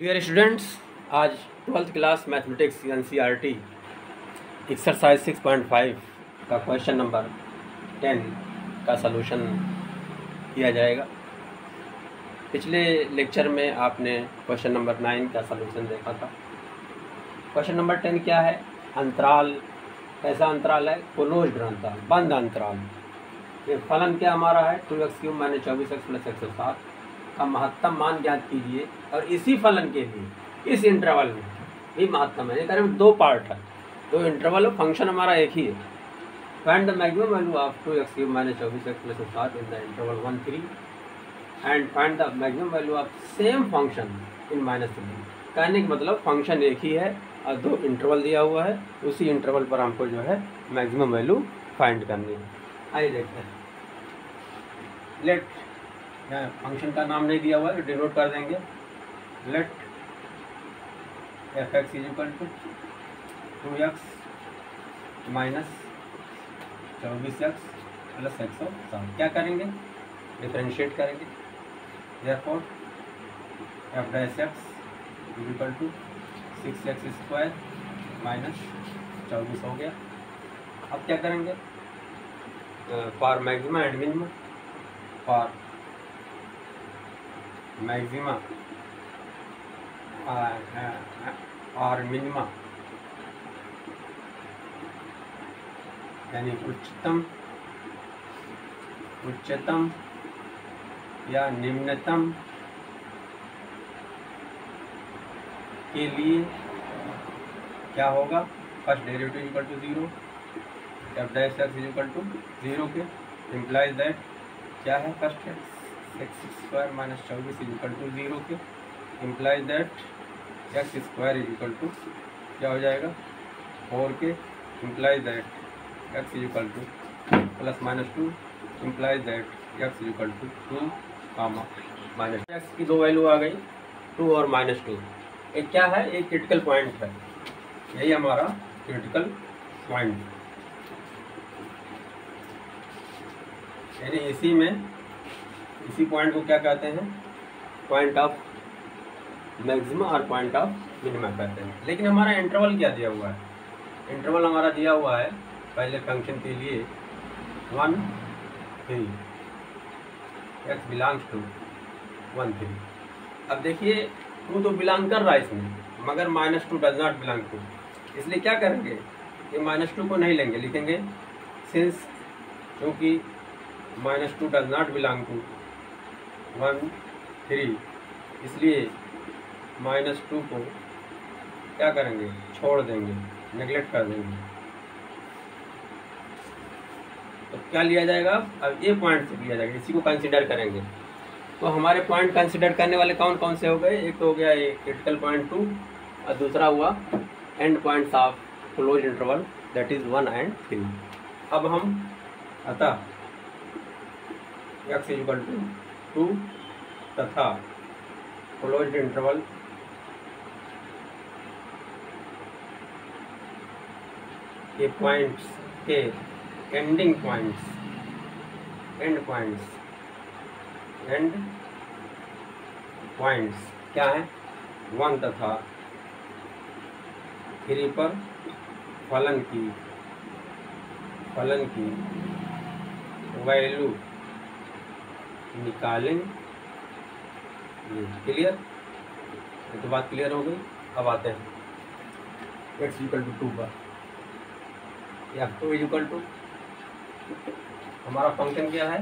Dear students आज twelfth class mathematics N C R T exercise six point five का question number ten का solution किया जाएगा। पिछले लेक्चर में आपने क्वेश्चन नंबर नाइन का सलूशन देखा था। क्वेश्चन नंबर टेन क्या है? अंतराल, कैसा अंतराल है? क्लोज्ड अंतराल, बंद अंतराल। ये फलन क्या हमारा है? टू एक्स क्यूब माइनस चौबीस एक्स प्लस एक सौ सात का महत्तम मान ज्ञात कीजिए और इसी फलन के लिए, इस इंटरवल में भी महत्तम है। कारण दो पार्ट है। दो इंटरवल फ़ंक्शन हमारा एक ही है। Find the maximum value of two x cube minus चौबीस एक्स प्लस सात in the interval one three and find the maximum value of same function in minus three कहने का मतलब फ़ंक्शन एक ही है और दो इंटरवल दिया हुआ है। उसी इंटरवल पर हमको जो है मैक्सिमम वैल्यू फाइंड करनी है। आइए देखते हैं। लेट फ़ंक्शन का नाम नहीं दिया हुआ है डिनोट कर देंगे। Let f x is equal to two x minus चौबीस एक्स प्लस एक सौ सात क्या करेंगे? डिफ्रेंशिएट करेंगे। Therefore f dash x is equal to six x square minus चौबीस हो गया। अब क्या करेंगे? For maxima and minima for maxima और मिनिमा यानी उच्चतम उच्चतम या निम्नतम के लिए क्या होगा first derivative equal to zero f equal to zero के इम्प्लाइज दैट क्या है फ़र्स्ट एक्स स्क्वायर माइनस चौबीस इज़ इक्वल टू ज़ीरो के implies that x square is equal to क्या हो जाएगा? फोर के implies that x is equal to plus minus two implies that x is equal to two comma minus x की दो value आ गई to और minus two एक क्या है? एक क्रिटिकल पॉइंट है। यही हमारा क्रिटिकल पॉइंट यानी इसी में इसी पॉइंट को क्या कहते हैं? पॉइंट ऑफ़ मैक्सिमा और पॉइंट ऑफ़ मिनिमम कहते हैं। लेकिन हमारा इंटरवल क्या दिया हुआ है? इंटरवल हमारा दिया हुआ है पहले फ़ंक्शन के लिए one three x belongs to one three अब देखिए टू तो बिलोंग कर रहा है इसमें, मगर minus two does not belong to इसलिए क्या करेंगे? कि माइनस टू को नहीं लेंगे, लिखेंगे सिंस क्योंकि minus two does not belong to one, three, इसलिए माइनस टू को क्या करेंगे? छोड़ देंगे नेगलेक्ट कर देंगे। तो क्या लिया जाएगा? अब ये पॉइंट से लिया जाएगा, इसी को कंसिडर करेंगे। तो हमारे पॉइंट कंसिडर करने वाले कौन कौन से हो गए? एक तो हो गया ये क्रिटिकल पॉइंट टू और दूसरा हुआ end points of closed interval that is one and three अब हम, अतः एक्स इक्वल टू टू तथा क्लोज इंटरवल के पॉइंट्स के ending points end points end points क्या है? वन तथा थ्री पर फलन की फलन की वैल्यू निकालें क्लियर ये तो बात क्लियर हो गई। अब आते हैं। एक्स इक्वल टू टू पर या टू इज़ इक्वल टू हमारा फ़ंक्शन क्या है?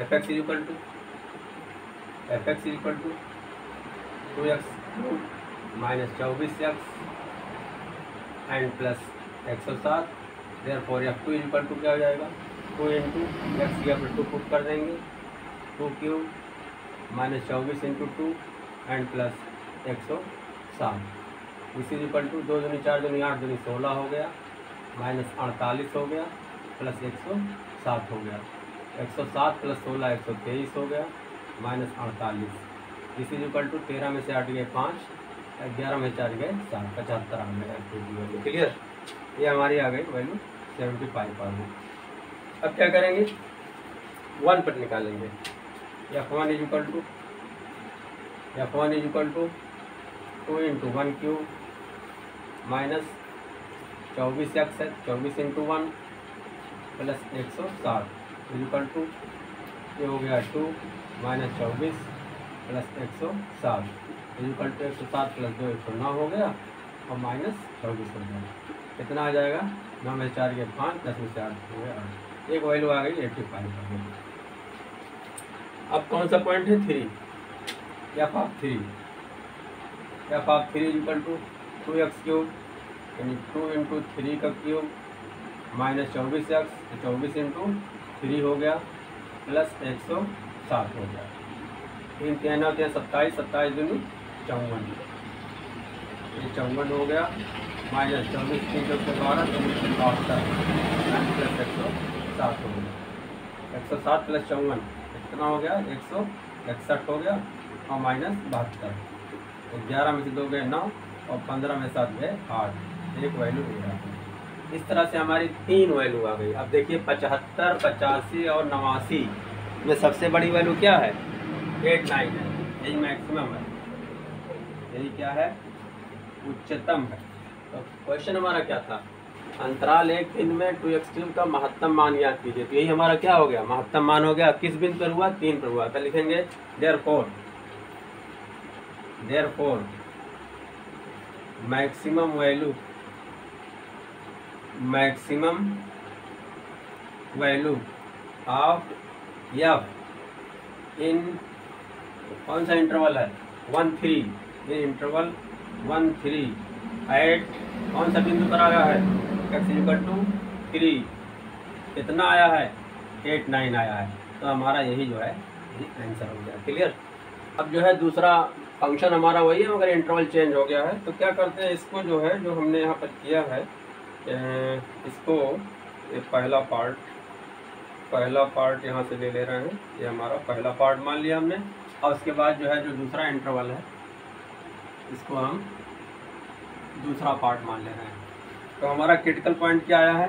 F x is equal to f x is equal to two x two minus चौबीस एक्स एंड प्लस एक सौ सात। Therefore f two is equal to क्या हो जाएगा? टू इंटू एक्स पर टू पुट कर देंगे। टू क्यूब माइनस चौबीस इंटू टू एंड प्लस एक सौ सात। इसी इक्वल टू दो दूनी चार दूनी आठ दूनी सोलह हो गया, माइनस अड़तालीस हो गया, प्लस एक सौ सात हो गया। एक सौ सात प्लस सोलह, एक सौ तेईस हो गया, माइनस अड़तालीस। इसी इक्वल टू तेरह में से आठ गए पाँच, ग्यारह में चार गए सात, पचहत्तर आ गए क्लियर ये हमारी आ गई वैल्यू सेवेंटी फाइव आ गई अब क्या करेंगे? वन पर निकालेंगे। F one is equal to f one is equal to two into one cube minus चौबीस एक्स है चौबीस इंटू वन प्लस एक सौ सात इक्वल टू ये हो गया टू माइनस चौबीस प्लस एक सौ सात इक्वल टू एक सौ सात प्लस दो, एक सौ नौ हो गया और माइनस चौबीस हो गया। कितना आ जाएगा? नौ में चार के पाँच, दस में चार हो गया एक वैल्यू आ गई एट्टी फाइव अब कौन सा पॉइंट है? Three f of three f of three equal to two x cube यानी टू इंटू थ्री का क्यूब माइनस चौबीस एक्स तो चौबीस इंटू थ्री हो गया प्लस एक सौ सात हो गया। तीन तीन होते हैं सत्ताईस सत्ताईस दिन चौवन। ये चौवन हो गया माइनस चौबीस तीन सौ बारह चौबीस बहत्तर प्लस एक सौ सात हो गया। एक सौ सात प्लस चौवन। कितना हो गया? एक सौ इकसठ हो गया और माइनस बहत्तर। तो ग्यारह में से दो गए नौ और पंद्रह में सात गए आठ। एक वैल्यू गया इस तरह से हमारी तीन वैल्यू आ गई। अब देखिए, पचहत्तर, पचासी और नवासी में सबसे बड़ी वैल्यू क्या है? एट नाइन है। यही मैक्सिमम है। यही क्या है? उच्चतम है। तो क्वेश्चन हमारा क्या था? अंतराल एक दिन में टू एक्स क्यूब का महत्तम मान याद कीजिए। तो यही हमारा क्या हो गया? महत्तम मान हो गया। किस बिंदु पर हुआ? तीन पर हुआ। तो लिखेंगे therefore therefore maximum value maximum value of f in कौन सा इंटरवल है? One three in interval one three at कौन सा बिंदु पर आया है? एक्स इक्वल टू थ्री कितना आया है एट नाइन आया है। तो हमारा यही जो है आंसर हो गया। क्लियर अब जो है, दूसरा फ़ंक्शन हमारा वही है, मगर इंटरवल चेंज हो गया है। तो क्या करते हैं, इसको जो है, जो हमने यहाँ पर किया है इसको पहला पार्ट पहला पार्ट यहाँ से ले ले रहे हैं। ये हमारा पहला पार्ट मान लिया हमने। और उसके बाद जो है, जो दूसरा इंटरवल है, इसको हम दूसरा पार्ट मान ले रहे हैं। तो हमारा क्रिटिकल पॉइंट क्या आया है?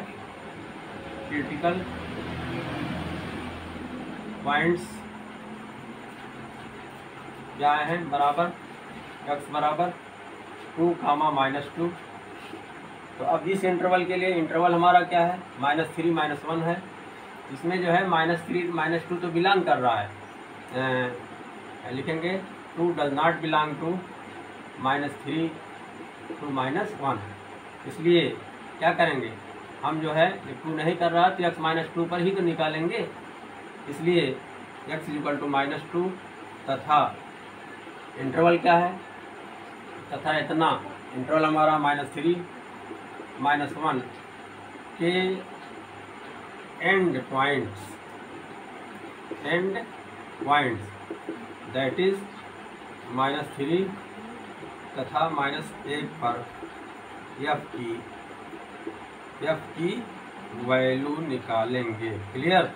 क्रिटिकल पॉइंट्स क्या आए हैं? बराबर एक्स बराबर टू कामा माइनस टू तो अब इस इंटरवल के लिए इंटरवल हमारा क्या है? माइनस थ्री माइनस वन है। इसमें जो है माइनस थ्री माइनस टू तो बिलोंग कर रहा है। लिखेंगे two does not belong to minus three two minus one इसलिए क्या करेंगे? हम जो है, जब टू नहीं कर रहा तो एक्स माइनस टू पर ही तो निकालेंगे। इसलिए x equal to minus two तथा इंटरवल क्या है? तथा इतना इंटरवल हमारा माइनस थ्री माइनस वन के end points end points that is minus three तथा माइनस एक पर। एफ़ की एफ़ की वैल्यू निकालेंगे. क्लियर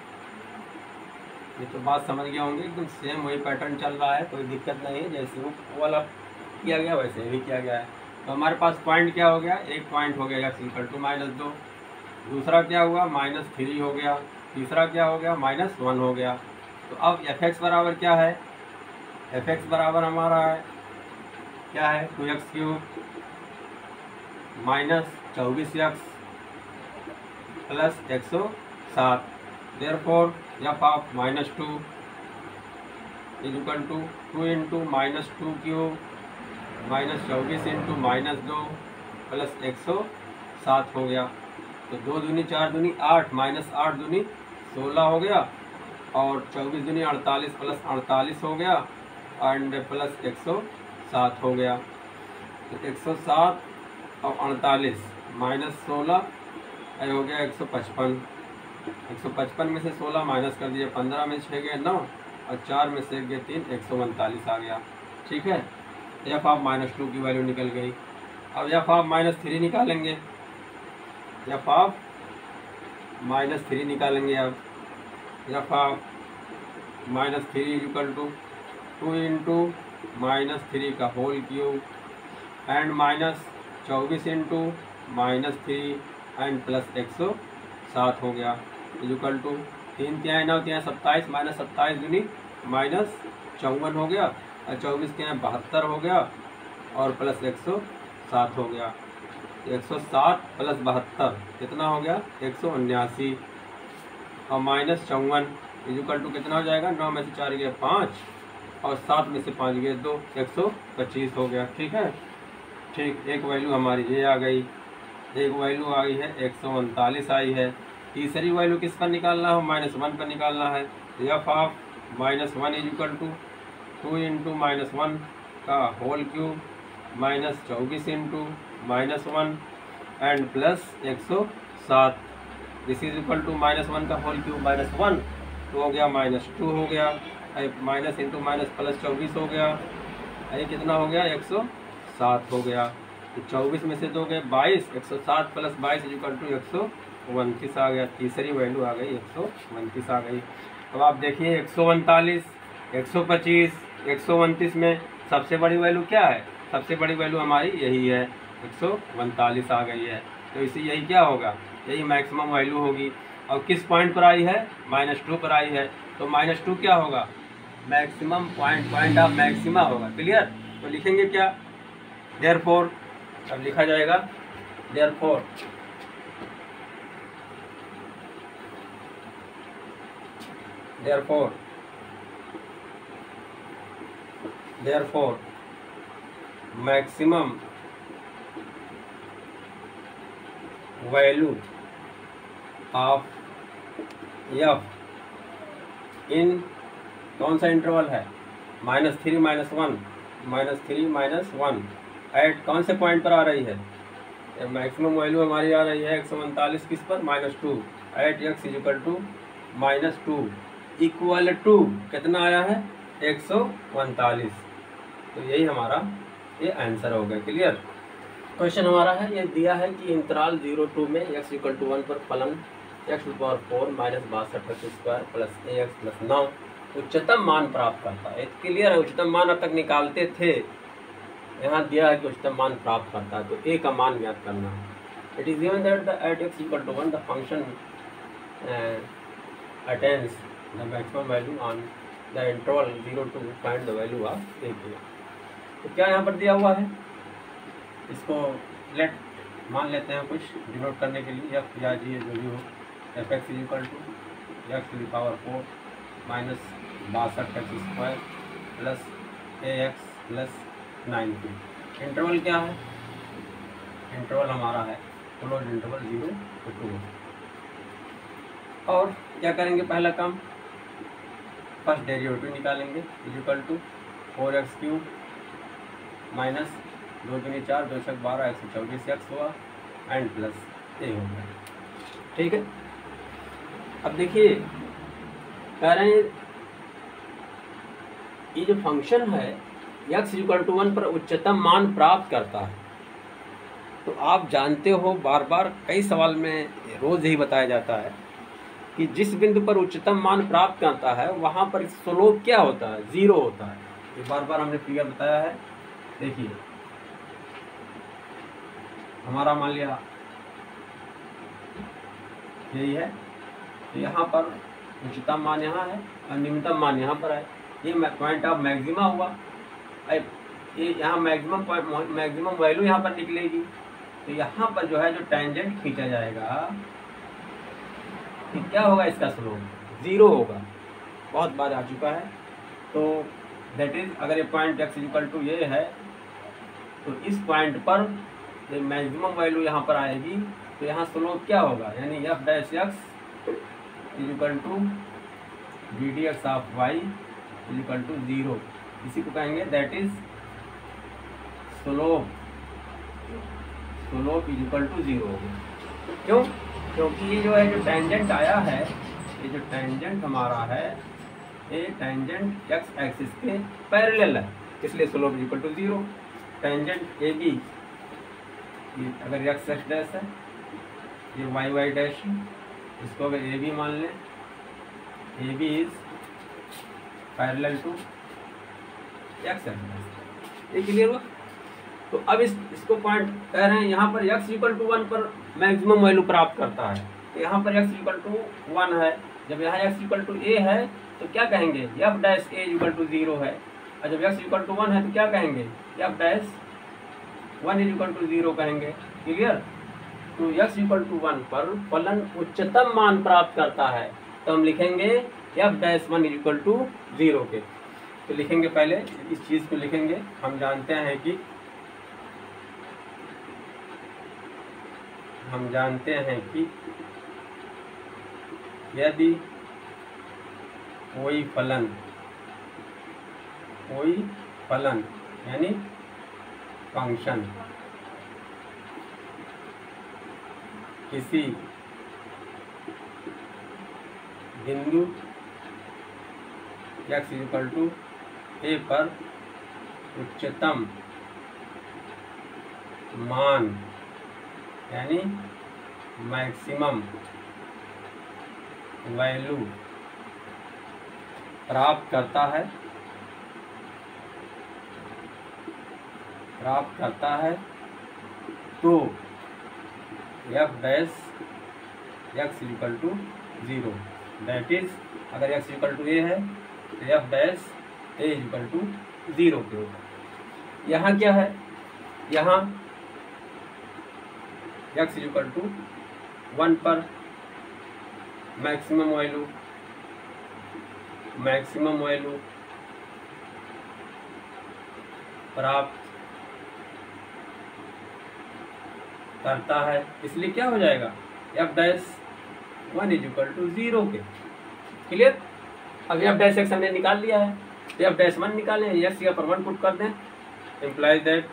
ये तो बात समझ गया होंगे, एकदम सेम वही पैटर्न चल रहा है, कोई दिक्कत नहीं है, जैसे वो वाला किया गया, वैसे भी किया गया है। तो हमारे पास पॉइंट क्या हो गया? एक पॉइंट हो गया एक्स इक्वल टू माइनस दो। दूसरा क्या हुआ? माइनस थ्री हो गया। तीसरा क्या हो गया? माइनस वन हो गया। तो अब एफ़ एक्स बराबर क्या है? एफ़ एक्स बराबर हमारा है, क्या है? टू एक्स क्यूब माइनस चौबीस एक्स प्लस एक सौ सात। Therefore f of minus two is equal to two into minus two cube minus चौबीस इंटू माइनस दो प्लस एक सौ सात हो गया। तो दो दूनी चार दूनी आठ माइनस आठ दूनी सोलह हो गया और चौबीस दूनी अड़तालीस प्लस अड़तालीस हो गया एंड प्लस एक सौ सात हो गया। तो एक सौ सात और अड़तालीस, माइनस सोलह हो गया एक सौ पचपन। एक सौ पचपन में से सोलह माइनस कर दिया, पंद्रह में छः गए नौ, और चार में से एक गए तीन, एक सौ उनतालीस आ गया। ठीक है? एफ़ ऑफ़ माइनस टू की वैल्यू निकल गई। अब एफ़ ऑफ़ माइनस थ्री निकालेंगे। एफ़ ऑफ़ माइनस थ्री निकालेंगे अब। F of minus three equal to two into minus three का होल क्यूब एंड माइनस चौबीस into minus three and plus एक सौ सात हो गया। इजकल टू तीन है नौ? क्या सत्ताईस माइनस सत्ताईस दूनी माइनस चौवन हो गया। और चौबीस क्या है बहत्तर हो गया। और प्लस एक सौ सात हो गया। एक सौ सात प्लस बहत्तर, कितना हो गया? एक सौ उन्यासी। और माइनस चौवन इजिकल टू कितना हो जाएगा? नौ में से चार गया पाँच, और सात में से पाँच गए दो, एक सौ पच्चीस हो गया। ठीक है? ठीक, एक वैल्यू हमारी ये आ गई, एक वैल्यू आई है, एक सौ उनतालीस आई है। तीसरी वैल्यू किस पर निकालना है? माइनस वन पर निकालना है। F of minus one is equal to two into minus one का होल क्यूब माइनस चौबीस into minus one and plus एक सौ सात। This is equal to minus one का होल क्यूब माइनस वन तो हो गया, माइनस टू हो गया, माइनस इंटू माइनस प्लस चौबीस हो गया। ये कितना हो गया? एक सौ सात हो गया तो चौबीस में से दो गए बाईस, एक सौ सात प्लस बाईस इक्वल टू एक सौ उनतीस आ गया, तीसरी वैल्यू आ गई, एक सौ उनतीस आ गई। अब आप देखिए, एक सौ उनतालीस, एक सौ पच्चीस, एक सौ उनतीस में सबसे बड़ी वैल्यू क्या है? सबसे बड़ी वैल्यू हमारी यही है, एक सौ उनतालीस आ गई है। तो इसी यही क्या होगा? यही मैक्सिमम वैल्यू होगी। और किस पॉइंट पर आई है? माइनस टू पर आई है। तो माइनस टू क्या होगा? Maximum point point of maxima होगा। क्लियर तो लिखेंगे क्या? देयर फोर अब लिखा जाएगा therefore therefore for maximum value of f in कौन सा इंटरवल है? Minus three minus one minus three minus one at कौन से पॉइंट पर आ रही है? मैक्सिमम वैल्यू हमारी आ रही है एक सौ उनतालीस किस पर? Minus two at x is equal to minus two equal to कितना आया है? एक सौ उनतालीस. तो यही हमारा ये आंसर हो गया क्लियर क्वेश्चन हमारा है, ये दिया है कि इंतराल ज़ीरो टू में एक्स इक्वल टू वन पर फलन x to power four minus बासठ x square plus a x plus नौ उच्चतम मान प्राप्त करता है। क्लियर है, उच्चतम मान अब तक निकालते थे। यहाँ दिया है कि उच्चतम मान प्राप्त करता है तो ए का मान ज्ञात करना it is given that the at x equal to one the function attains the maximum value on the interval 0 to find the value of a k तो क्या यहाँ पर दिया हुआ है? इसको लेट मान लेते हैं कुछ डिनोट करने के लिए एफ़ या जी जो भी हो। F x is equal to x to power four minus बासठ x square plus a x plus interval क्या है? इंटरवल हमारा है close interval zero to two और क्या करेंगे पहला काम? फ़र्स्ट डेरिवेटिव निकालेंगे is equal to four x cube minus दो दूनी चार, दो छः बारह, एक सौ चौबीस एक्स हुआ एंड प्लस ए हो गया। ठीक है? अब देखिए, कह रहे हैं, ये जो फ़ंक्शन है एक्स इक्वल टू वन पर उच्चतम मान प्राप्त करता है। तो आप जानते हो बार बार कई सवाल में रोज़ यही बताया जाता है कि जिस बिंदु पर उच्चतम मान प्राप्त करता है, वहाँ पर स्लोप क्या होता है? ज़ीरो होता है। ये बार बार हमने फिगर बताया है। देखिए, हमारा मान लिया यही है। तो यहाँ पर उच्चतम मान यहाँ है और न्यूनतम मान यहाँ पर है। ये पॉइंट ऑफ़ मैक्सिमा हुआ। ये यहाँ मैक्सिमम मैक्सिमम वैल्यू यहाँ पर निकलेगी। तो यहाँ पर जो है, जो टेंजेंट खींचा जाएगा कि क्या होगा इसका स्लोप ज़ीरो होगा। बहुत बार आ चुका है। तो दैट इज़ अगर ये पॉइंट एक्स इक्वल टू ये है तो इस पॉइंट पर जब मैक्सिमम वैल्यू यहाँ पर आएगी। तो यहाँ स्लोप क्या होगा? यानी f dash x equal to d d x of y equal to zero इसी को कहेंगे that is slope slope equal to zero क्यों? क्योंकि ये जो है, जो टेंजेंट आया है, ये जो टेंजेंट हमारा है, ये टेंजेंट एक्स एक्सिस के पैरेलल है, इसलिए slope equal to zero tangent a b ये अगर एक्स एक्स डैश है, ये वाई वाई डैश इसको अगर ए बी मान लें a b is parallel to x x ये क्लियर हुआ? तो अब इस, इसको पॉइंट कह रहे हैं, यहाँ पर एक्स इक्वल टू वन पर मैक्सिमम वैल्यू प्राप्त करता है। तो यहाँ पर एक्स इक्वल टू वन है। जब यहाँ एक्स इक्वल टू ए है तो क्या कहेंगे? F dash a equal to zero है। और जब एक्स इक्वल टू वन है तो क्या कहेंगे? F dash one is equal to zero कहेंगे। क्लियर तो यक्स इक्वल टू वन पर फलन उच्चतम मान प्राप्त करता है। तो हम लिखेंगे f dash one is equal to zero के। तो लिखेंगे पहले, इस चीज़ को लिखेंगे। हम जानते हैं कि, हम जानते हैं कि यदि कोई फलन कोई फलन, यानी फ़ंक्शन, किसी बिंदु एक्स इक्वल टू ए पर उच्चतम मान, यानी मैक्सिमम वैल्यू प्राप्त करता है। प्राप्त करता है। तो f dash x equal to zero that is अगर एक्स इक्वल टू ए है तो f dash a equal to zero के ऊपर। यहाँ क्या है? यहाँ एक्स इक्वल टू वन पर मैक्सिमम वैल्यू मैक्सिमम वैल्यू प्राप्त करता है। इसलिए क्या हो जाएगा? F dash one is equal to zero के। क्लियर अब एफ़ डैश एक्स हमने निकाल लिया है। एफ़ डैश वन निकालें एक्स या पर वन पुट कर दें। Implies that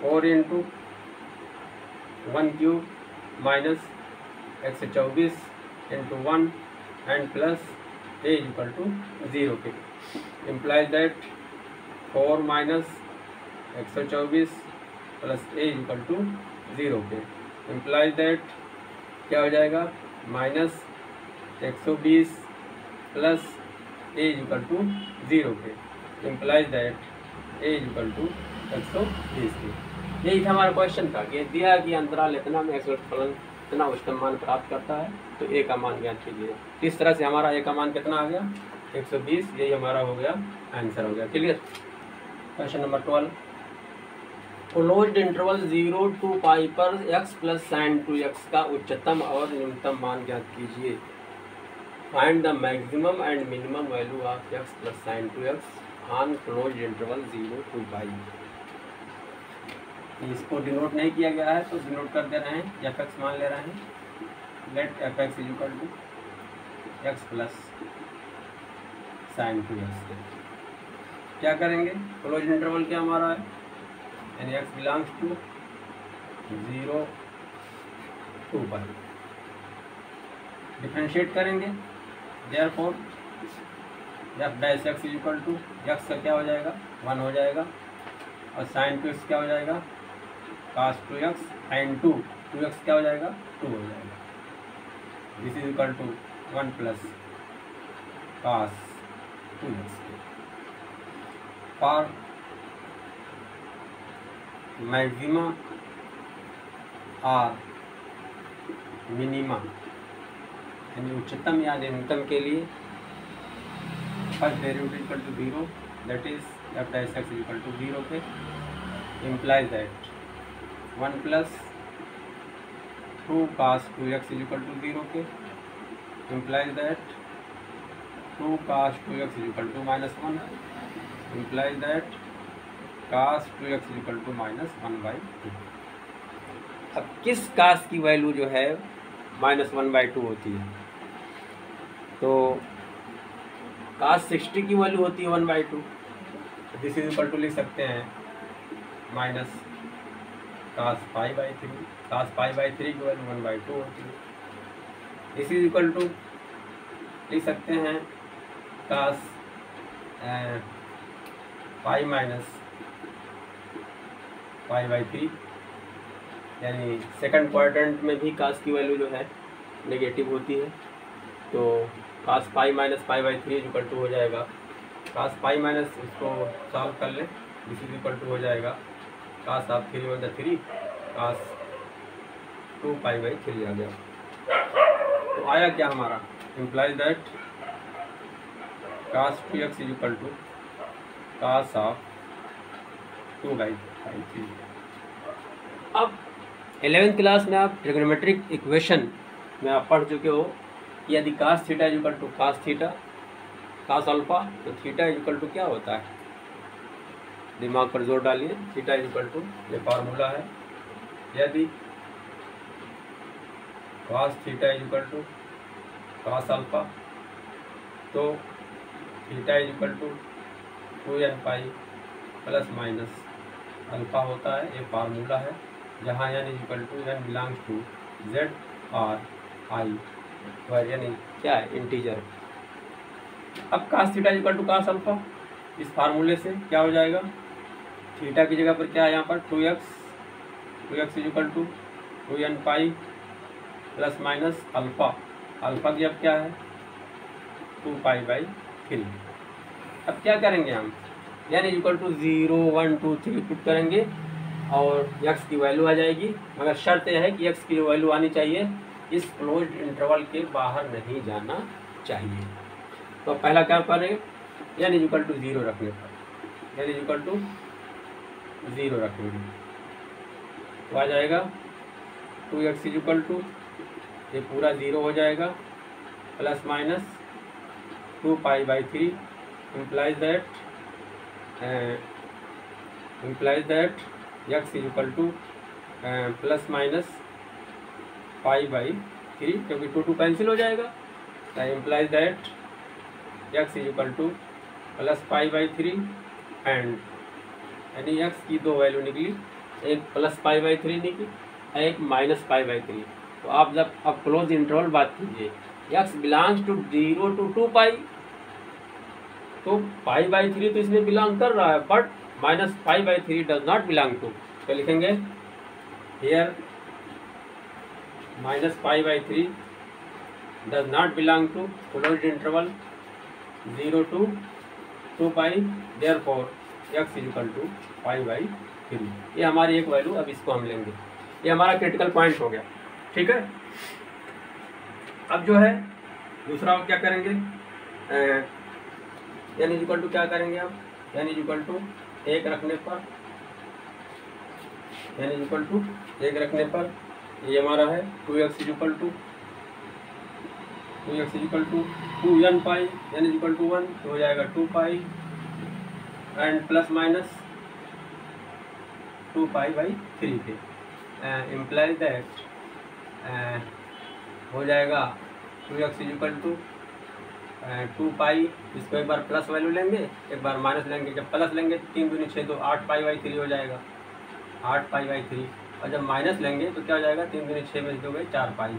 four into one cube minus एक सौ चौबीस into one and plus a equal to zero के इम्प्लाइज दैट फोर माइनस एक सौ चौबीस plus a equal to zero के इम्प्लाइज दैट क्या हो जाएगा? माइनस एक सौ बीस plus a equal to zero के implies that a equal to एक सौ बीस के यही था हमारा क्वेश्चन था कि दिया कि अंतराल इतना में एक्स फलन, इतना उच्चतम मान प्राप्त करता है तो ए का मान ज्ञात कीजिए। इस तरह से हमारा ए का मान कितना आ गया? 120 यही हमारा हो गया आंसर हो गया। Clear question number twelve close interval zero two pi पर x plus sine two x का उच्चतम और न्यूनतम मान ज्ञात कीजिए। Find the maximum and minimum value of x plus sine two x on closed interval zero two pi इसको denote नहीं किया गया है तो डिनोट कर दे रहे हैं एफ़ एक्स मान ले रहे हैं। Let f x is equal to x plus sine two x क्या करेंगे? क्लोज इंटरवल क्या हमारा है? यानी x belongs to zero two पर डिफ्रेंशिएट करेंगे। Therefore f dash x is equal to x का क्या हो जाएगा? वन हो जाएगा। और साइन टू एक्स क्या हो जाएगा? Cos two x and two two x क्या हो जाएगा? टू हो जाएगा। This is equal to one plus cos two x for maxima or minima यानी उच्चतम या न्यूनतम के लिए first derivative equal to zero that is f dash x equal to zero पे implies that one plus two cos two x equal to zero पे implies that two cos two x equal to minus one implies that cos two x equal to minus one by two अब किस कास की value जो है minus one by two होती है? तो कास sixty की वैल्यू होती है one by two this is equal to लिख सकते हैं minus cos five by three cos five by three की वैल्यू वन बाई टू होती है. दिस इज़ इक्वल टू लिख सकते हैं cos five minus five by three यानी सेकंड क्वाड्रेंट में भी कास की वैल्यू जो है नेगेटिव होती है. तो cos five minus five by three equal to हो जाएगा। कास फाइव माइनस इसको सॉल्व कर लें दिस इज़ इक्वल टू हो जाएगा। Cos of three one three cos two pi by three आ गया। तो आया क्या हमारा? Implies that cos two x is equal to cos of two by five three अब एलेवेंथ क्लास में आप ट्रिग्नोमेट्रिक इक्वेशन में आप पढ़ चुके हो। यदि cos theta is equal to cos theta cos alpha तो थीटा इज़ इक्वल टू क्या होता है? दिमाग पर ज़ोर डालिए थीटा इज़ इक्वल टू ये फार्मूला है। यदि cos theta is equal to cos alpha तो theta is equal to two n pi plus minus alpha होता है, ये फार्मूला है। जहाँ n is equal to n belongs to z r i word यानी क्या है? इंटीजर अब cos theta equal to cos alpha इस फार्मूले से क्या हो जाएगा? थीटा की जगह पर क्या है यहाँ पर? Two x two x equal to two n pi plus minus alpha alpha की अब क्या है? टू पाई बाई थ्री अब क्या करेंगे हम? यानी equal to zero one two three put करेंगे और यक्स की वैल्यू आ जाएगी। मगर शर्त यह है कि यक्स की वैल्यू आनी चाहिए इस क्लोज इंटरवल के बाहर नहीं जाना चाहिए। तो पहला क्या करें? यानी इक्वल टू ज़ीरो रखने पर। यानी इक्वल टू ज़ीरो रखेंगे तो आ जाएगा two x is equal to ये पूरा ज़ीरो हो जाएगा plus minus two pi by three implies that that x is equal to plus minus five by three क्योंकि टू टू कैंसिल हो जाएगा। Implies that x is equal to plus five by three and यानी x की दो value निकली, एक plus five by three निकली एक माइनस फाइव बाई थ्री तो आप जब अब क्लोज इंटरवल बात कीजिए x belongs to zero to two pi तो फाइव बाई थ्री तो इसमें बिलोंग कर रहा है but minus five by three does not belong to क्या लिखेंगे? Here minus 5 by 3 does not belong to closed interval 0 to 2 pi, therefore, x is equal to 5 by 3 ये हमारी एक वैल्यू अब इसको हम लेंगे। ये हमारा क्रिटिकल पॉइंट हो गया। ठीक है? अब जो है, दूसरा क्या करेंगे? एन इज़ इक्वल टू क्या करेंगे आप एन इज़ इक्वल टू एक रखने पर एन इज़ इक्वल टू एक रखने पर ये हमारा है two x is equal to two x is equal to two n pi, n is equal to one हो जाएगा two pi, and plus minus two pi by three पे implies that हो जाएगा two x is equal to two pi, इसको एक बार plus value लेंगे, एक बार minus लेंगे, जब प्लस लेंगे, तीन दूनी छः तो आठ पाई बाई थ्री हो जाएगा, आठ पाई बाई थ्री। और जब माइनस लेंगे तो क्या हो जाएगा? तीन दिन छः में दो गए चार pi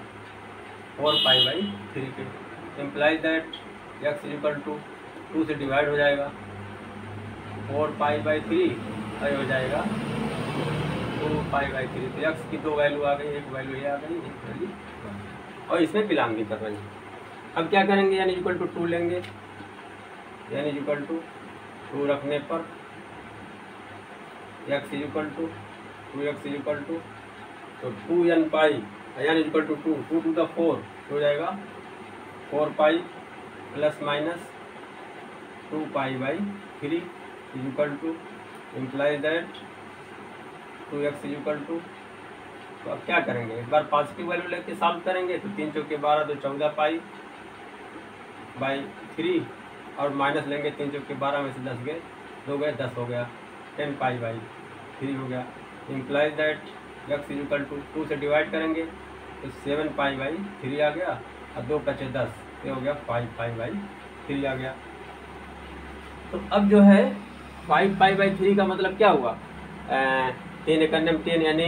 four pi by three के implies that x equal to two से डिवाइड हो जाएगा। फोर पाई बाई थ्री और हो जाएगा। टू पाई बाई थ्री तो एक्स की दो वैल्यू आ गई, एक वैल्यू ये आ गई, एक वैल्यू और इसमें बिलोंग भी कर रही है। अब क्या करेंगे? यानी इक्वल टू टू लेंगे। यानी इक्वल टू टू रखने पर x equal to two x is equal to तो two n pi n is equal to two two two the four हो जाएगा four pi plus minus two pi by three is equal to imply that two x is equal to तो अब क्या करेंगे? एक बार positive value लेके solve करेंगे तो तीन चौके बारह, दो चौदह पाई बाई थ्री और माइनस लेंगे, तीन चौके बारह में से दस गए, दो गए, दस हो गया टेन पाई बाई थ्री हो गया। Implies that x is equal to two से डिवाइड करेंगे तो सेवन पाई बाई थ्री आ गया, और दो पचे दस, ये हो गया फाइव पाई बाई थ्री आ गया। तो अब जो है फाइव पाई बाई थ्री का मतलब क्या हुआ? टेन एक टेन यानी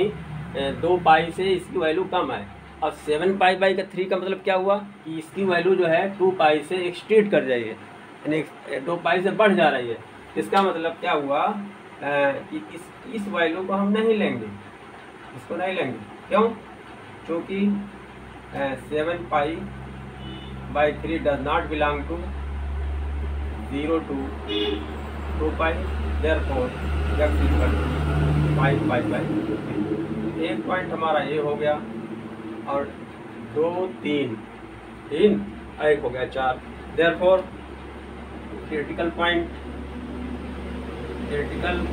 दो पाई से इसकी वैल्यू कम है और सेवन पाई बाई का थ्री का मतलब क्या हुआ? कि इसकी वैल्यू जो है टू पाई से एक्सटेड कर जाइए यानी दो पाई से बढ़ जा रही है। इसका मतलब क्या हुआ? कि इस इस वैल्यू को हम नहीं लेंगे। इसको नहीं लेंगे। क्यों? क्योंकि seven pi by three does not belong to zero to two pi therefore five pi by एक पॉइंट हमारा ये हो गया, और दो, तीन तीन, एक हो गया चार। Therefore critical point critical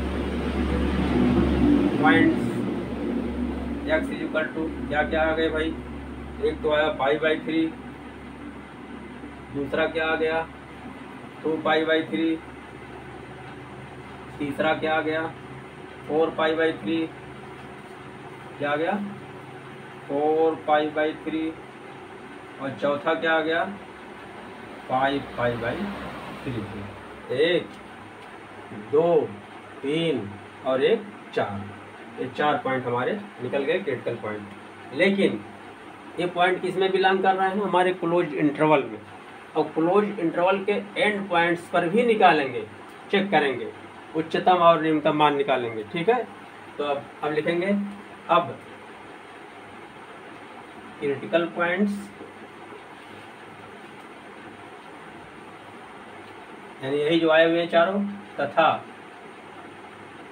points x is equal to क्या क्या आ गए भाई? एक तो आया पाई बाई थ्री दूसरा क्या आ गया? टू पाई बाई थ्री तीसरा क्या आ गया? फोर पाई बाई थ्री क्या आ गया? फोर पाई बाई थ्री और चौथा क्या आ गया? फाइव फाइव बाई थ्री एक, दो, तीन और एक चार। ये चार पॉइंट हमारे निकल गए क्रिटिकल पॉइंट लेकिन ये पॉइंट किसमें बिलोंग कर रहे हैं? हमारे क्लोज इंटरवल में। और क्लोज इंटरवल के एंड पॉइंट्स पर भी निकालेंगे चेक करेंगे। उच्चतम और निम्नतम मान निकालेंगे, ठीक है? तो अब हम लिखेंगे, अब क्रिटिकल पॉइंट्स यानी यही जो आए हुए हैं चारों, तथा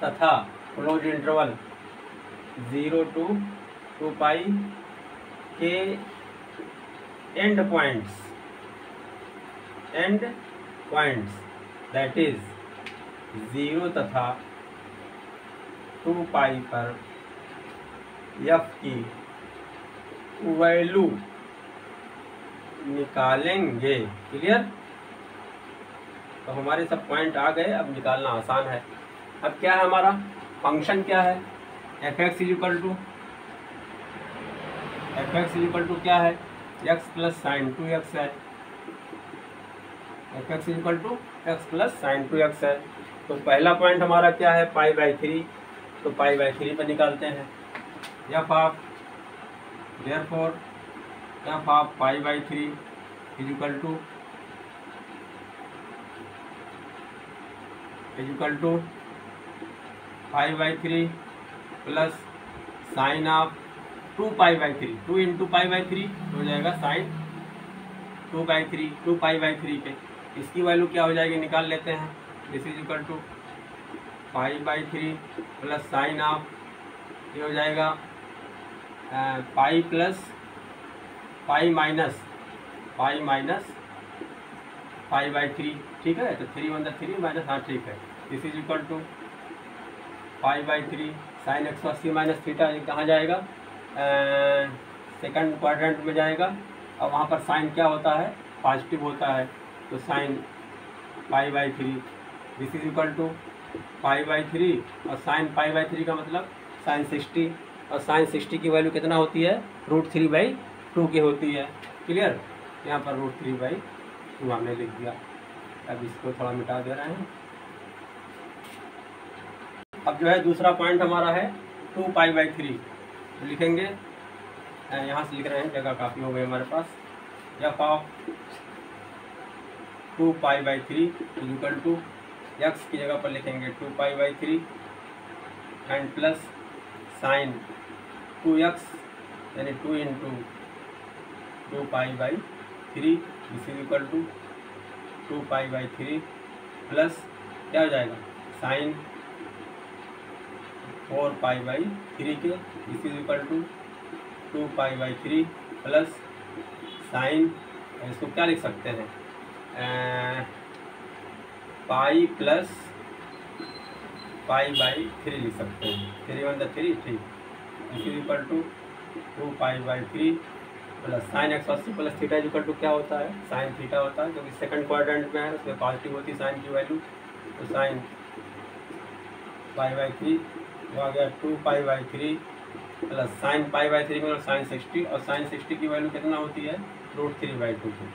तथा close interval zero to two pi के end points end points that is zero तथा टू पाई पर एफ़ की वैल्यू निकालेंगे. क्लियर तो हमारे सब पॉइंट आ गए. अब निकालना आसान है. अब क्या है हमारा? फ़ंक्शन क्या है? F x is equal to f x is equal to क्या है? X plus sine two x है। F x is equal to x plus sine two x है। तो पहला पॉइंट हमारा क्या है? पाई बाई थ्री तो पाई बाई थ्री पर निकालते हैं। F of therefore f of pi by three is equal to is equal to five by three plus sine of two pi by three, two into pi by three हो जाएगा sine two by three, two pi by three पे। इसकी value क्या हो जाएगी निकाल लेते हैं। This is equal to five by three plus sine of, ये हो जाएगा pi plus pi minus pi minus five by three, ठीक है? तो थ्री वन थ्री माइनस हाँ ठीक है। This is equal to five by three sine x अस्सी माइनस थीटा ये कहाँ जाएगा? सेकंड क्वाड्रेंट में जाएगा। और वहाँ पर साइन क्या होता है? पॉजिटिव होता है। तो sine five by three this is equal to five by three और साइन फाइव बाई थ्री का मतलब साइन सिक्सटी और साइन सिक्सटी की वैल्यू कितना होती है? रूट थ्री बाई टू की होती है। क्लियर यहाँ पर रूट थ्री बाई टू हमने लिख दिया। अब इसको थोड़ा मिटा दे रहे हैं। अब जो है दूसरा पॉइंट हमारा है टू पाई बाई थ्री तो लिखेंगे। यहाँ से लिख रहे हैं, जगह काफ़ी हो गई हमारे पास। F of two pi by three equal to x की जगह पर लिखेंगे two pi by three and plus sine two x यानी two into two two pi by three equal to two pi by three plus क्या हो जाएगा? Sine four pi by three के इस is equal to two pi by three plus sine इसको क्या लिख सकते हैं? Pi plus pi by three लिख सकते हैं। Three one the three three this is equal to two pi by three plus sine x अस्सी प्लस थीटा इक्वल टू क्या होता है? साइन थीटा होता है क्योंकि सेकंड क्वाड्रेंट में है, उसमें पॉजिटिव होती है साइन की वैल्यू तो साइन पाई बाई थ्री वो आ गया two pi by three plus sine pi by three मतलब साइन सिक्सटी और साइन सिक्सटी की वैल्यू कितना होती है? रूट थ्री बाई टू की।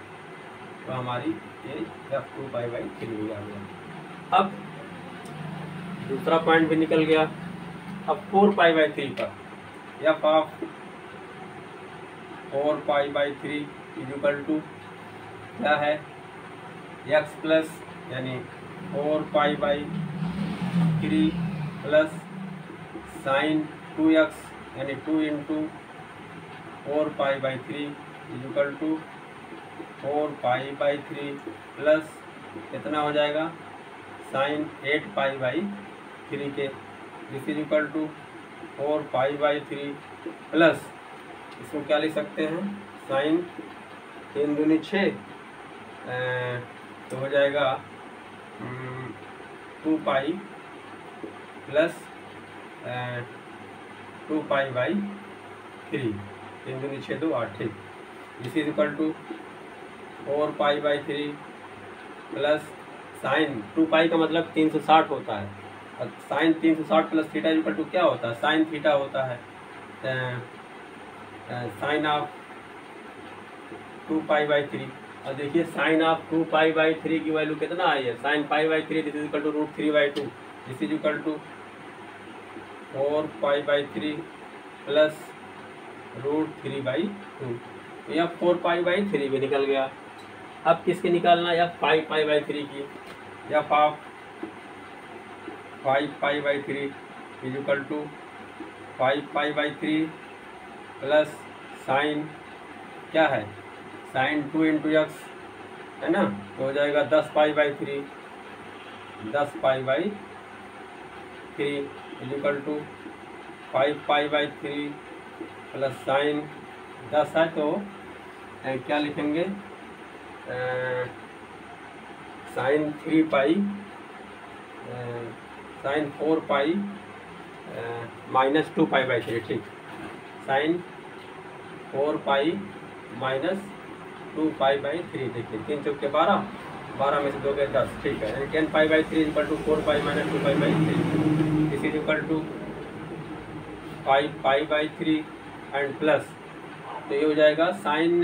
तो हमारी ये f two pi by three भी आ गया। अब दूसरा पॉइंट भी निकल गया। अब फोर पाई बाई थ्री पर f of four pi by three is equal to क्या है? एक्स प्लस यानी four pi by three plus sine two x यानी two into four pi by three is equal to four pi by three plus कितना हो जाएगा? Sine eight pi by three के। This is equal to four pi by three plus इसको क्या लिख सकते हैं? साइन तीन दूनी छः तो हो जाएगा two pi plus two pi by three तीन दूनी छः दो आठ ठीक this is equal to four pi by three plus sine two pi का मतलब तीन सौ साठ होता है। और साइन तीन सौ साठ प्लस थीटा इक्वल टू क्या होता है? साइन थीटा होता है। Sine of two pi by three और देखिए sine of two pi by three की वैल्यू कितना आई है? Sine pi by three this is equal to root three by two this is equal to four pi by three plus root three by two. तो यह four pi by three भी निकल गया। अब किसकी निकालना या फाइव पाई बाई थ्री की। या Faf five pi by three is equal to five pi by three plus sine क्या है? साइन टू इंटू एक्स है ना? तो हो जाएगा दस पाई बाई थ्री। दस pi by three. Is equal to five pi by three plus sine दस है तो ए, क्या लिखेंगे? Sine three pi sine four pi minus two pi by three ठीक। Sine four pi minus two pi by three देखिए तीन चौक के बारह बारह में से दो गए दस ठीक है। Ten pi by three equal to four pi minus two pi by three this is equal to five pi by three and plus तो ये हो जाएगा साइन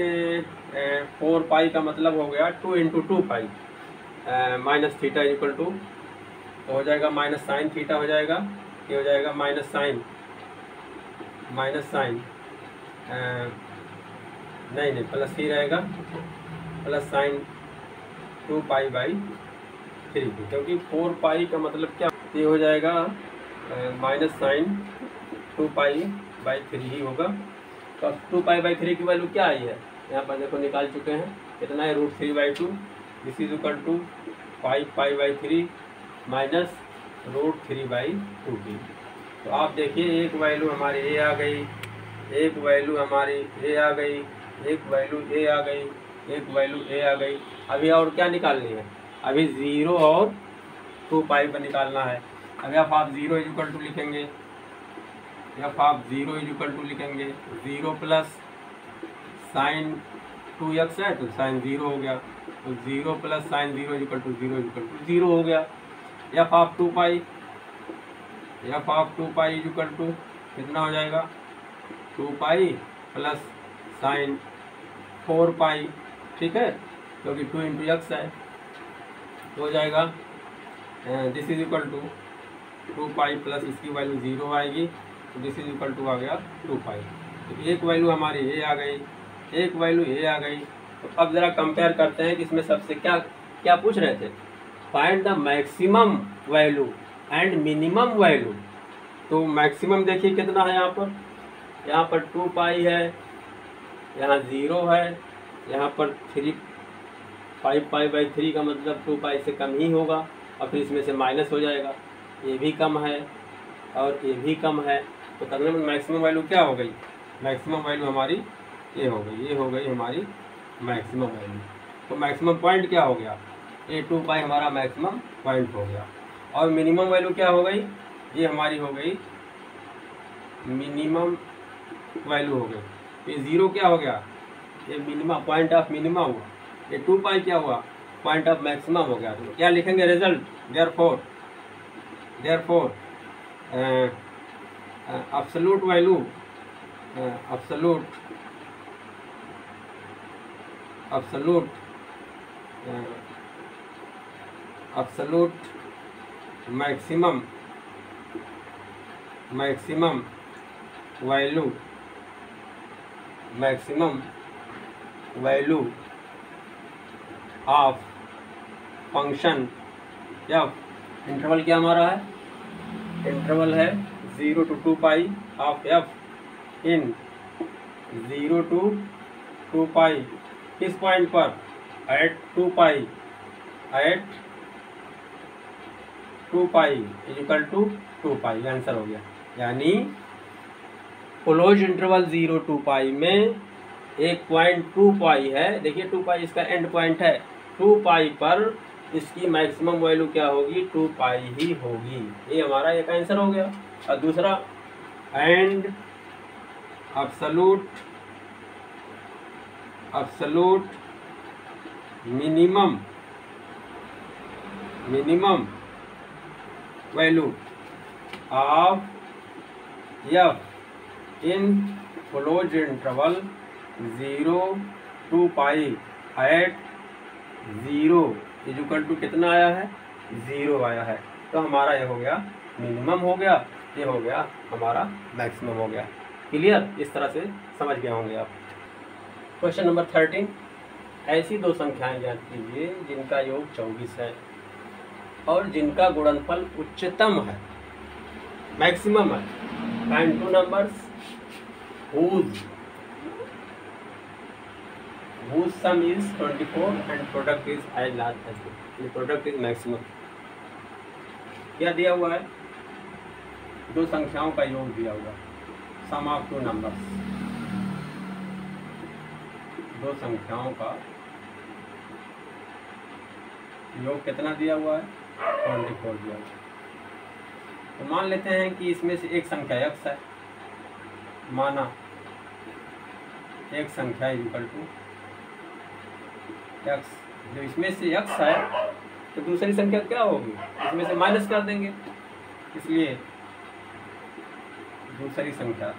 फोर पाई का मतलब हो गया two into two pi minus theta equal to तो हो जाएगा माइनस साइन थीटा हो जाएगा, ये हो जाएगा माइनस साइन माइनस साइन नहीं नहीं प्लस ही रहेगा plus sine two pi by three क्योंकि फोर पाई का मतलब क्या? ये हो जाएगा minus sine two pi by three ही होगा। तो टू पाई बाई थ्री की वैल्यू क्या आई है? यहाँ पर देखो निकाल चुके हैं। कितना है root three by two this is equal to five pi by three minus root three by two की तो आप देखिए, एक वैल्यू हमारी ए आ गई, एक वैल्यू हमारी ए आ गई, एक वैल्यू ए आ गई, एक वैल्यू ए आ गई। अभी और क्या निकालनी है? अभी ज़ीरो और टू पाई पर निकालना है। अभी आप आप ज़ीरो इज़ इक्वल टू लिखेंगे। एफ़ आप ज़ीरो इज़ इक्वल टू लिखेंगे। Zero plus sine two x है तो साइन ज़ीरो हो गया। तो zero plus sine zero equal to zero equal to zero हो गया। एफ़ आप टू पाई एफ़ आप टू पाई इज़ टू कितना हो जाएगा? Two pi plus sine four pi ठीक है? क्योंकि टू इंटू एक्स है हो जाएगा this is equal to two pi plus इसकी वैल्यू ज़ीरो आएगी तो दिस इज़ इक्वल टू आ गया टू पाई तो एक वैल्यू हमारी ए आ गई, एक वैल्यू ए आ गई। तो अब ज़रा कंपेयर करते हैं कि इसमें सबसे क्या क्या पूछ रहे थे? Find the maximum value and minimum value तो मैक्सिमम देखिए कितना है यहाँ पर? यहाँ पर टू पाई है, यहाँ ज़ीरो है, यहाँ पर three five pi by three का मतलब टू पाई से कम ही होगा, और फिर इसमें से माइनस हो जाएगा। ये भी कम है और ये भी कम है। तो में मैक्सिमम वैल्यू क्या हो गई? मैक्सिमम वैल्यू हमारी ये हो गई, ये हो गई हमारी मैक्सिमम वैल्यू तो मैक्सिमम पॉइंट क्या हो गया? ए टू पाई हमारा मैक्सिमम पॉइंट हो गया। और मिनिमम वैल्यू क्या हो गई? ये हमारी हो गई। मिनिमम वैल्यू हो गई। ये ज़ीरो क्या हो गया? ये मिनिमम पॉइंट ऑफ़ मिनिमम हुआ। ये टू पाई क्या हुआ? पॉइंट ऑफ़ मैक्सिमम हो गया। तो क्या लिखेंगे result therefore therefore absolute value uh, absolute absolute uh, absolute maximum maximum value maximum value of function f interval क्या हमारा है? इंटरवल है zero to two pi of f in zero to two pi किस point पर? At two pi at two pi is equal to two pi answer हो गया। यानी close interval zero to pi में एक पॉइंट टू पाई है। देखिए two pi इसका एंड पॉइंट है। टू पाई पर इसकी मैक्सिमम वैल्यू क्या होगी? टू पाई ही होगी। ये हमारा एक आंसर हो गया। और दूसरा and absolute absolute minimum minimum value of f in close interval zero to pi at zero equal to कितना आया है? ज़ीरो आया है। तो हमारा ये हो गया मिनिमम हो गया, ये हो गया हमारा मैक्सिमम हो गया। क्लियर इस तरह से समझ गए होंगे आप। क्वेश्चन नंबर थर्टीन ऐसी दो संख्याएँ ज्ञात कीजिए जिनका योग चौबीस है और जिनका गुणनफल उच्चतम है। मैक्सिमम है। Find two numbers whose whose sum is 24 and product is as large as the product is maximum. क्या दिया हुआ है? दो संख्याओं का योग दिया हुआ सम ऑफ़ टू नंबर्स दो संख्याओं का योग कितना दिया हुआ है? ट्वेंटी फोर दिया हुआ तो मान लेते हैं कि इसमें से एक संख्या एक्स है। माना एक संख्या इक्वल टू एक्स जो इसमें से एक्स है तो दूसरी संख्या क्या होगी? इसमें से माइनस कर देंगे। इसलिए दूसरी संख्या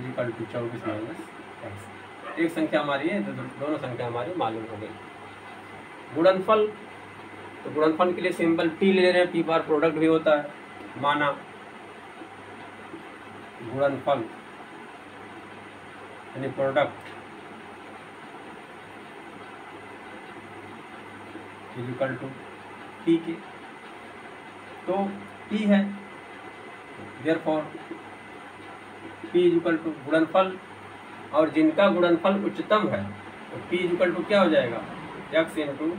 इक्वल टू चौबीस माइनस एक्स एक संख्या हमारी है तो दोनों संख्या हमारी मालूम हो गई। गुणनफल तो गुणनफल के लिए सिंपल पी ले रहे हैं पी बार प्रोडक्ट भी होता है, माना। गुणनफल, यानी प्रोडक्ट इक्वल टू पी के तो पी है therefore p equal to गुणनफल, और जिनका गुणनफल उच्चतम है तो पी इक्वल टू क्या हो जाएगा? एक्स इंटू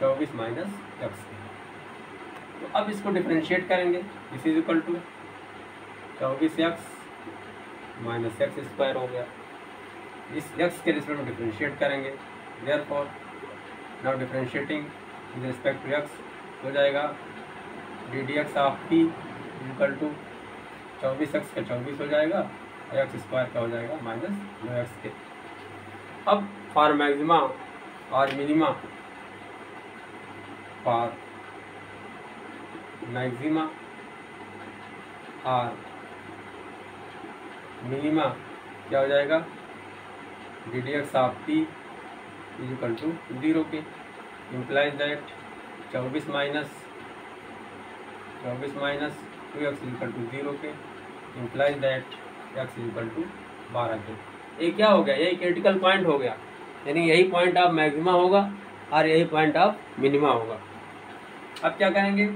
चौबीस माइनस एक्स तो अब इसको डिफ्रेंशिएट करेंगे। इस इज़ इक्वल टू चौबीस एक्स माइनस एक्स स्क्वायर हो गया। इस एक्स के रिस्पेक्ट में डिफ्रेंशिएट करेंगे। Therefore now differentiating with respect to x हो जाएगा। D d x of p equal to चौबीस एक्स का चौबीस हो जाएगा और एक्स स्क्वायर का हो जाएगा माइनस दो एक्स के। अब फॉर मैक्सिमा और मिनिमा फॉर मैक्सिमा और मिनिमा क्या हो जाएगा? D d x of p is equal to zero के। इम्प्लाइज दैट चौबीस माइनस चौबीस minus two x equal to zero के implies that x equal to बारह के ये क्या हो गया? यही क्रिटिकल पॉइंट हो गया। यानी यही पॉइंट ऑफ़ मैक्सिमा होगा और यही पॉइंट ऑफ़ मिनिमा होगा। अब क्या करेंगे?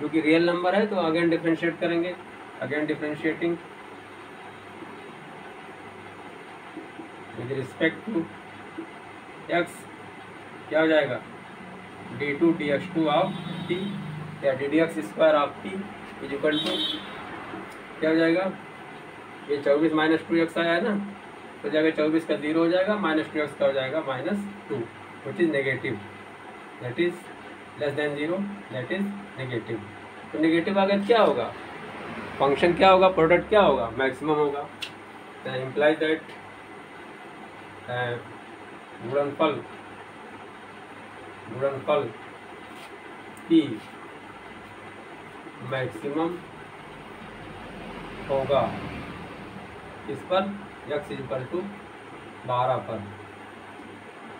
जो कि रियल नंबर है तो अगेन डिफ्रेंशिएट करेंगे। Again differentiating with respect to x क्या हो जाएगा? D two d x two of t या d d x square of t is equal to क्या हो जाएगा? ये चौबीस माइनस टू एक्स आया है ना? तो जाएगा चौबीस का ज़ीरो हो जाएगा माइनस टू एक्स का हो जाएगा minus two which is negative that is less than zero that is negative तो नेगेटिव आगे क्या होगा? फ़ंक्शन क्या होगा? प्रोडक्ट क्या होगा? मैक्सिमम होगा. इम्प्लाई दैट गुणनफल गुणनफल की मैक्सिमम होगा। इस पर यक्स इक्वल टू बारह पर।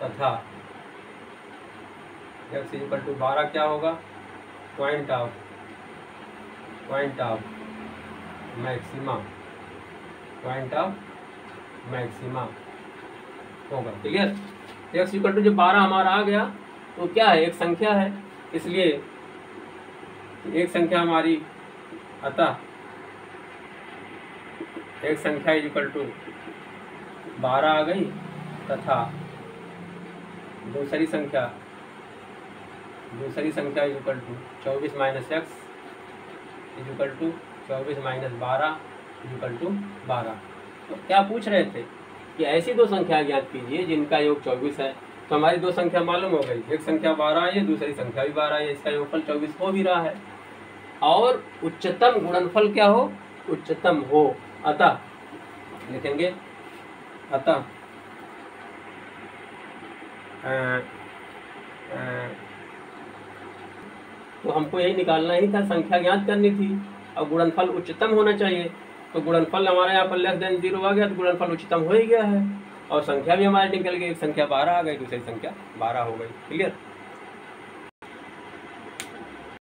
तथा यक्स इक्वल टू बारह क्या होगा? Point of point of maxima point of maxima होगा। क्लियर एक्स इक्वल टू जो बारह हमारा आ गया तो क्या है एक संख्या है? इसलिए एक संख्या हमारी अतः एक संख्या इक्वल टू बारह आ गई तथा दूसरी संख्या दूसरी संख्या इक्वल टू चौबीस माइनस एक्स इक्वल टू चौबीस माइनस बारह इक्वल टू बारह। तो क्या पूछ रहे थे कि ऐसी दो संख्या ज्ञात कीजिए जिनका योग चौबीस है? तो हमारी दो संख्या मालूम हो गई। एक संख्या बारह आई है, दूसरी संख्या भी बारह आई है। इसका योगफल चौबीस हो भी रहा है। और उच्चतम गुणनफल क्या हो? उच्चतम हो। अतः, लिखेंगे, अतः तो हमको यही निकालना ही था, संख्या ज्ञात करनी थी। और गुणनफल उच्चतम होना चाहिए। तो गुणनफल हमारे यहाँ पर लेस देन ज़ीरो आ गया तो गुणनफल उच्चतम हो ही गया है। और संख्या भी हमारी निकल गई संख्या बारह आ गई, दूसरी संख्या बारह हो गई क्लियर